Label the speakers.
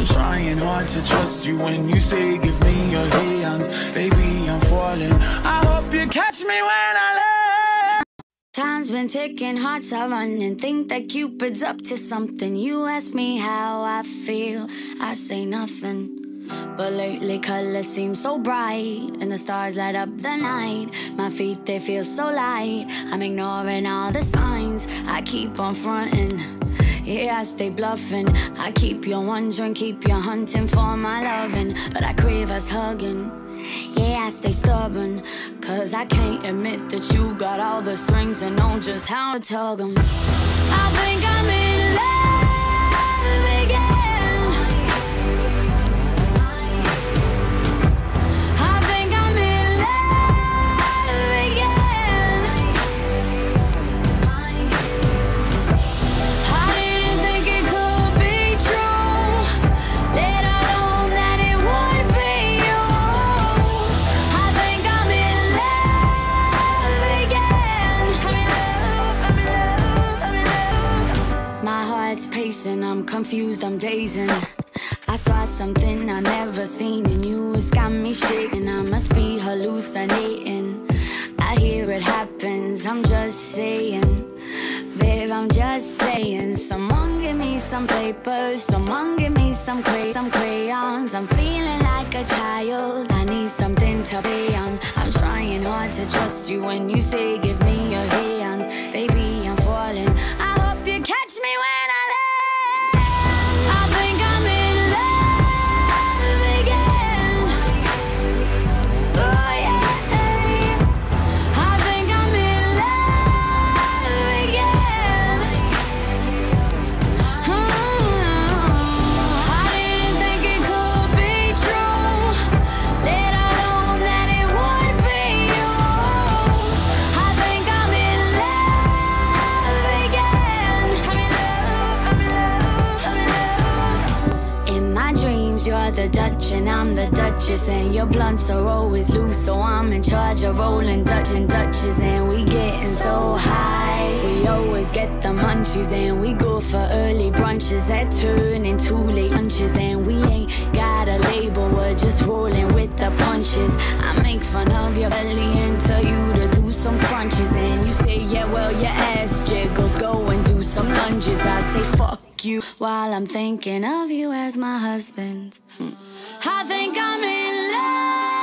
Speaker 1: I'm trying hard to trust you when you say give me your hand. Baby, I'm falling. I hope you catch me when I land.
Speaker 2: Time's been ticking, hearts are running. Think that Cupid's up to something. You ask me how I feel, I say nothing. But lately colors seem so bright And the stars light up the night My feet, they feel so light I'm ignoring all the signs I keep on fronting yeah, I stay bluffing. I keep you wondering, keep you hunting for my loving. But I crave us hugging. Yeah, I stay stubborn. Cause I can't admit that you got all the strings And know just how to tug them I think I'm in I'm confused, I'm dazing. I saw something I never seen in you. It's got me shaking, I must be hallucinating. I hear it happens, I'm just saying. Babe, I'm just saying. Someone give me some papers Someone give me some, cray some crayons. I'm feeling like a child I need something to be on. I'm trying hard to trust you When you say give me your hand. Baby, I'm falling the Dutch and I'm the Duchess And your blunts are always loose So I'm in charge of rolling Dutch and Dutches And we getting so high. We always get the munchies And we go for early brunches. That turn into late lunches And we ain't got a label We're just rolling with the punches. I make fun of your belly and tell you to do some crunches And you say yeah well your ass jiggles Go and do some lunges. I say fuck you while I'm thinking of you as my husband. Hmm. I think I'm in love.